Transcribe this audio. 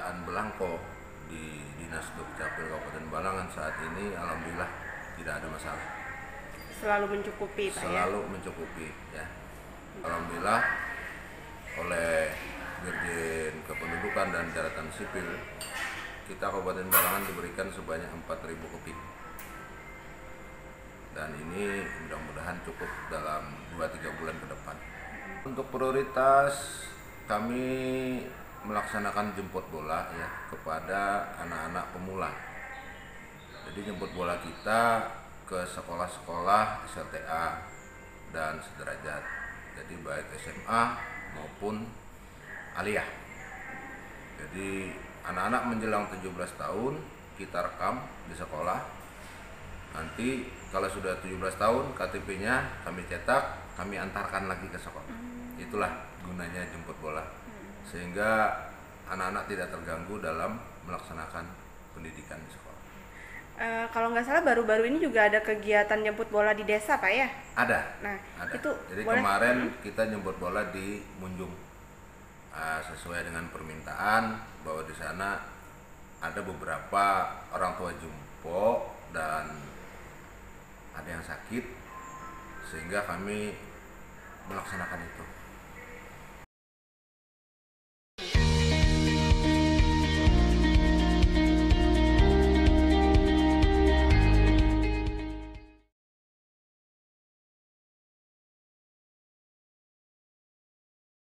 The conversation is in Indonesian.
pekerjaan belangko di Dinas Dukcapil Kabupaten Balangan saat ini alhamdulillah tidak ada masalah. Selalu mencukupi, Pak ya? Selalu ya? mencukupi, ya. Alhamdulillah oleh Dirjen Kependudukan dan Daratan Sipil kita Kabupaten Balangan diberikan sebanyak 4.000 keping dan ini mudah-mudahan cukup dalam 2-3 bulan ke depan untuk prioritas kami melaksanakan jemput bola ya kepada anak-anak pemula. Jadi jemput bola kita ke sekolah-sekolah SLTA dan sederajat. Jadi baik SMA maupun aliyah. Jadi anak-anak menjelang 17 tahun kita rekam di sekolah. Nanti kalau sudah 17 tahun KTP-nya kami cetak kami antarkan lagi ke sekolah. Itulah gunanya jemput bola sehingga anak-anak tidak terganggu dalam melaksanakan pendidikan di sekolah. Eh, kalau nggak salah baru-baru ini juga ada kegiatan jemput bola di desa Pak ya? ada. Nah ada. itu jadi boleh- kemarin kita jemput bola di Munjung. Ah, sesuai dengan permintaan bahwa di sana ada beberapa orang tua jumpo dan ada yang sakit sehingga kami melaksanakan itu